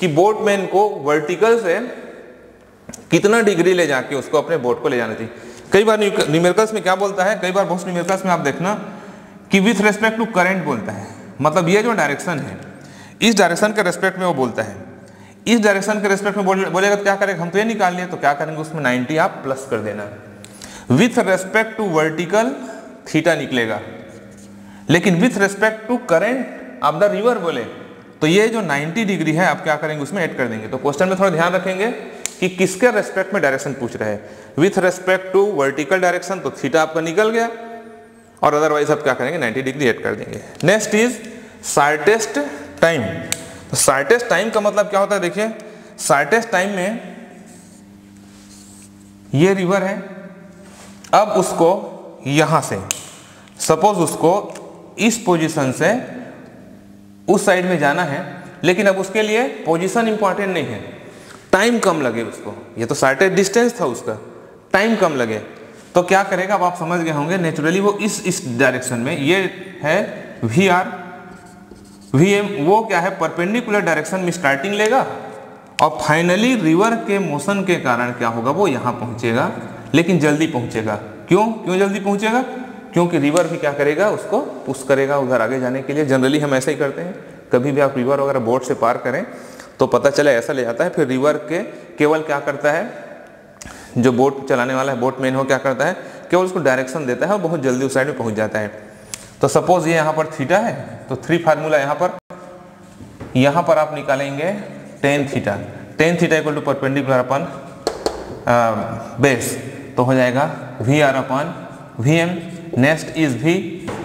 कि बोटमैन को वर्टिकल से कितना डिग्री ले जाके उसको अपने बोट को ले जाना चाहिए। कई बार न्यूमेरिकल्स में क्या बोलता है? कई बार बहुत न्यूमेरिकल्स में आप देखना, कि विथ रेस्पेक्ट टू करंट बोलता है। मतलब ये जो डायरेक्शन है, इस डायरेक्शन के रेस्पेक्ट में वो बोलता है। इस डायरेक्शन के रेस्पेक्ट में बोलेगा तो क्या करेगा? हम तो ये निकाल लिए तो क्या करेंगे? उसमें 90 आप प्लस कर देना। With respect to vertical theta निकलेगा। लेकिन with respect to current of the river बोले तो ये जो 90 डिग्री है, आप क्या करेंगे? उसमें ऐड कर देंगे। तो क्वेश्चन में थोड़ा ध्यान रखेंगे कि किसके रेस्पेक्ट में डायरेक्शन पूछ रहे हैं। With respect to vertical direction तो थीटा आपका निकल गया। और अदरवाइज़ आप क्या करेंगे? 90 डिग्री ऐड कर देंगे। नेक्स्ट इज़ शार्टेस्ट टाइम तो शार्टेस्ट टाइम का मतलब क्या होता है देखिए शार्टेस्ट टाइम में ये रिवर है, अब उसको यहाँ से, सपोज़ उसको इस पोजीशन से उस साइड में जाना है, लेकिन अब उसके लिए पोजीशन इंपॉर्टेंट नहीं है। टाइम कम लगे उसको, ये तो शार्टेस्ट डिस्टेंस था उसका, टाइम कम लगे। तो क्या करेगा अब आप समझ गए होंगे, नेचुरली वो इस इस डायरेक्शन में, ये है वी आर वी एम वो क्या है? परपेंडिकुलर डायरेक्शन में स्टार्टिंग लेगा और फाइनली रिवर के मोशन के कारण क्या होगा? वो यहाँ पहुंचेगा, लेकिन जल्दी पहुंचेगा। क्यों? क्यों जल्दी पहुंचेगा? क्योंकि रिवर भी क्या करेगा? उसको पुश करेगा उधर आगे जाने के लिए। जनरली हम ऐसा ही करते हैं। कभी भी आप रिवर वगैरह बोट से पार करें तो पता चले ऐसा ले जाता है। फिर रिवर के केवल क्या करता है? जो बोट चलाने वाला है बोट मैन हो, क्या करता है? केवल उसको डायरेक्शन देता है और बहुत जल्दी उस साइड में पहुँच जाता है। तो सपोज़ ये यहाँ पर थीटा है तो थ्री फार्मूला यहाँ पर यहाँ पर आप निकालेंगे tan theta tan theta equal to perpendicular upon base तो हो जाएगा V R upon V M next is V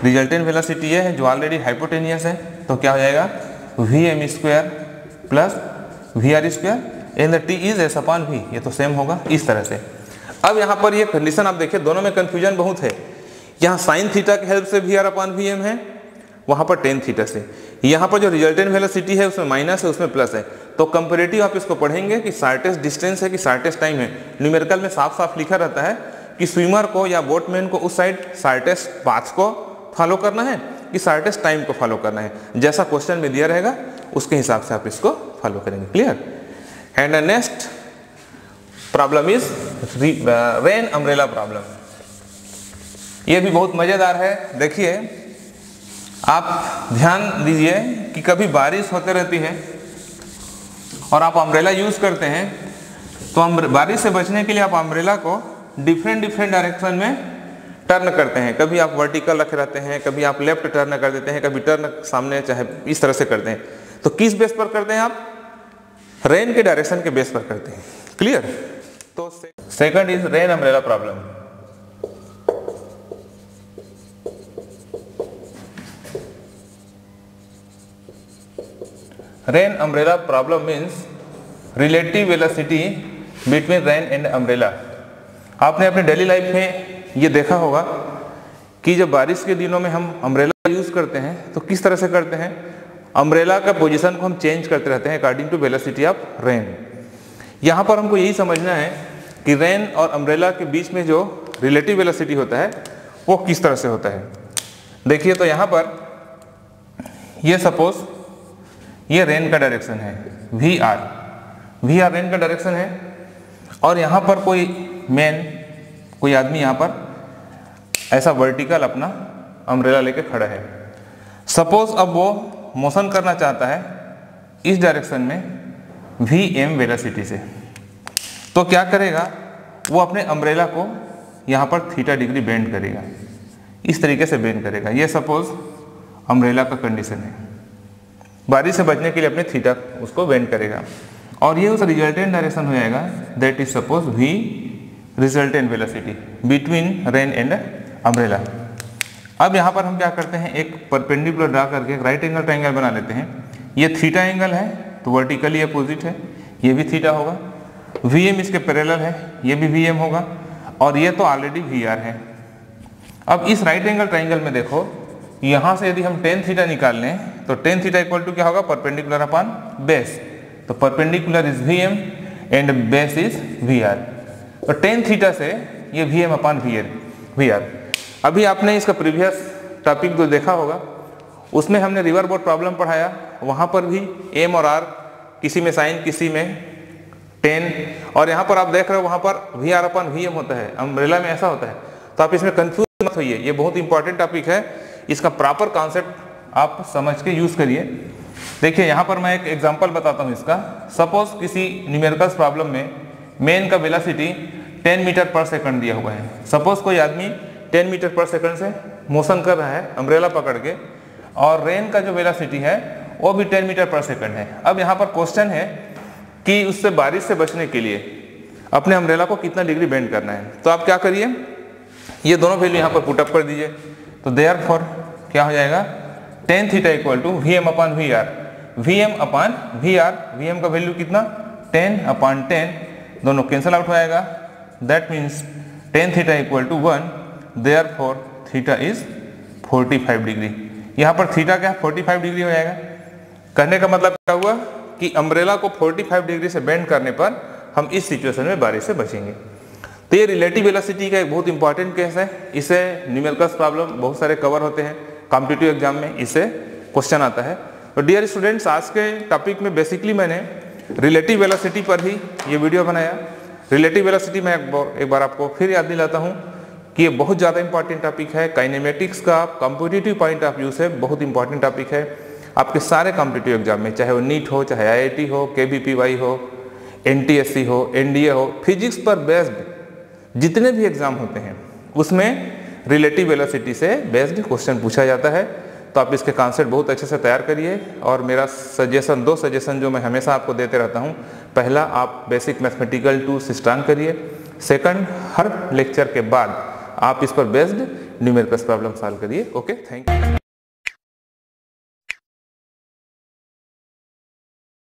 resultant velocity ये है, जो ऑलरेडी हाइपोटेनियस है। तो क्या हो जाएगा? V M square plus V R square and the T is S upon V ये तो सेम होगा इस तरह से। अब यहाँ पर ये कंडीशन आप देखिए, दोनों में कंफ्यूजन बहुत है। यहाँ साइन थीटा की हेल्प से वी आर अपॉन वी है, वहाँ पर टेन थीटा से। यहाँ पर जो रिजल्टेंट वेलोसिटी है, उसमें माइनस है, उसमें प्लस है। तो कंपेरेटिव आप इसको पढ़ेंगे कि शार्टेस्ट डिस्टेंस है, कि शार्टेस्ट टाइम है। न्यूमेरिकल में साफ़ साफ़ लिखा रहता है कि स्विमर को या बोटमैन को उस साइड शार्टेस्ट पाथ को फॉलो करना है, कि शार्टेस्ट टाइम को फॉलो करना है। जैसा क्वेश्चन में दिया रहेगा, उसके हिसाब से आप इसको फॉलो करेंगे। Clear and next problem is rain umbrella problem ये भी बहुत मज़ेदार है। देखिए, आप ध्यान दीजिए कि कभी बारिश होते रहती है और आप अम्ब्रेला यूज़ करते हैं तो बारिश से बचने के लिए आप अम्ब्रेला को डिफरेंट डिफरेंट डायरेक्शन में टर्न करते हैं। कभी आप वर्टिकल रखे रहते हैं, कभी आप लेफ़्ट टर्न कर देते हैं, कभी टर्न सामने चाहे इस तरह से करते हैं। तो किस बेस पर करते हैं आप? रेन के डायरेक्शन के बेस पर करते हैं। क्लियर तो second is rain umbrella problem rain umbrella problem means relative velocity between rain and umbrella आपने अपने डेली लाइफ में ये देखा होगा कि जब बारिश के दिनों में हम अम्ब्रेला यूज़ करते हैं तो किस तरह से करते हैं? अम्ब्रेला का पोजीशन को हम चेंज करते रहते हैं according to velocity of rain यहाँ पर हमको यही समझना है कि रेन और अम्ब्रेला के बीच में जो रिलेटिव वेलोसिटी होता है, वो किस तरह से होता है। देखिए तो यहाँ पर ये सपोज़ ये रेन का डायरेक्शन है V R V R rain का डायरेक्शन है, और यहाँ पर कोई मैन कोई आदमी यहाँ पर ऐसा वर्टिकल अपना अम्ब्रेला लेके खड़ा है। सपोज़ अब वो मोशन करना चाहता है इस डायरेक्शन में वी एम वेलोसिटी से। तो क्या करेगा? वो अपने अम्ब्रेला को यहाँ पर थीटा डिग्री बेंड करेगा। इस तरीके से बेंड करेगा। ये सपोज़ अम्ब्रेला का कंडीशन है। बारिश से बचने के लिए अपने थीटा उसको बेंड करेगा। और ये उस रिजल्टेंट डायरेक्शन हो जाएगा। That is suppose V resultant velocity between rain and umbrella अब यहाँ पर हम क्या करते हैं? एक परपेंडिकुलर ड्रा करके राइट एंगल ट्राइंगल बना लेते हैं। ये थीटा एंगल है तो वर्टिकली अपोजिट है। ये भी थीटा होगा। वी एम इसके पैरेलल है, ये भी वी एम होगा। और ये तो ऑलरेडी वी आर है। अब इस राइट एंगल ट्राइंगल में देखो यहाँ से यदि हम टेन थीटा निकाल लें तो टेन थीटा इक्वल टू क्या होगा? परपेंडिकुलर अपॉन बेस तो perpendicular is V M and base is V R तो टेन थीटा से ये V M upon V R V R अभी आपने इसका प्रीवियस टॉपिक जो देखा होगा, उसमें हमने रिवर बोर्ड प्रॉब्लम पढ़ाया। वहाँ पर भी एम और आर किसी में साइन किसी में टेन और यहाँ पर आप देख रहे हो, वहाँ पर V R upon V M होता है। अम्ब्रेला में ऐसा होता है। तो आप इसमें कंफ्यूज मत होइए। ये बहुत इंपॉर्टेंट टॉपिक है। इसका प्रॉपर कॉन्सेप्ट आप समझ के यूज़ करिए। देखिए, यहाँ पर मैं एक एग्जांपल बताता हूँ इसका। सपोज़ किसी न्यूमेरिकल्स प्रॉब्लम में मेन का वेलासिटी 10 मीटर पर सेकंड दिया हुआ है। सपोज़ कोई आदमी 10 मीटर पर सेकंड से मोशन कर रहा है अम्ब्रेला पकड़ के, और रेन का जो वेलासिटी है, वो भी 10 मीटर पर सेकंड है। अब यहाँ पर क्वेश्चन है कि उससे बारिश से बचने के लिए अपने अम्ब्रेला को कितना डिग्री बेंड करना है। तो आप क्या करिए, ये दोनों वैल्यू यहाँ पर पुटअप कर दीजिए। तो देयर फॉर क्या हो जाएगा? Tan theta equal to V M upon V R V M upon V R V M का वैल्यू कितना? टेन अपान टेन दोनों कैंसिल आउट हो जाएगा। That means tan theta equal to one therefore theta is 45 degree यहाँ पर theta क्या? 45 degree हो जाएगा। कहने का मतलब क्या हुआ? कि अम्ब्रेला को 45 डिग्री से बेंड करने पर हम इस सिचुएशन में बारिश से बचेंगे। तो ये रिलेटिव वेलोसिटी का एक बहुत इंपॉर्टेंट केस है। इसे न्यूमेरिकल्स प्रॉब्लम बहुत सारे कवर होते हैं कॉम्पिटिटिव एग्ज़ाम में। इसे क्वेश्चन आता है। तो डियर स्टूडेंट्स आज के टॉपिक में बेसिकली मैंने रिलेटिव वेलोसिटी पर ही ये वीडियो बनाया। रिलेटिव वेलोसिटी में एक बार आपको फिर याद दिलाता हूँ कि ये बहुत ज़्यादा इंपॉर्टेंट टॉपिक है। काइनेमेटिक्स का कॉम्पिटिटिव पॉइंट ऑफ़ व्यू से बहुत इंपॉर्टेंट टॉपिक है। आपके सारे कॉम्पिटिटिव एग्ज़ाम में, चाहे वो नीट हो, चाहे आई हो के हो एनटीएससी हो एन हो फिजिक्स पर बेस्ड जितने भी एग्ज़ाम होते हैं, उसमें रिलेटिव वेलोसिटी से बेस्ड क्वेश्चन पूछा जाता है। तो आप इसके कॉन्सेप्ट बहुत अच्छे से तैयार करिए और मेरा सजेशन दो सजेशन जो मैं हमेशा आपको देते रहता हूँ। पहला, आप बेसिक मैथमेटिकल टू स्ट्रांग करिए। सेकंड हर लेक्चर के बाद आप इस पर बेस्ड न्यूमेरिकल्स प्रॉब्लम सॉल्व करिए। Okay thank you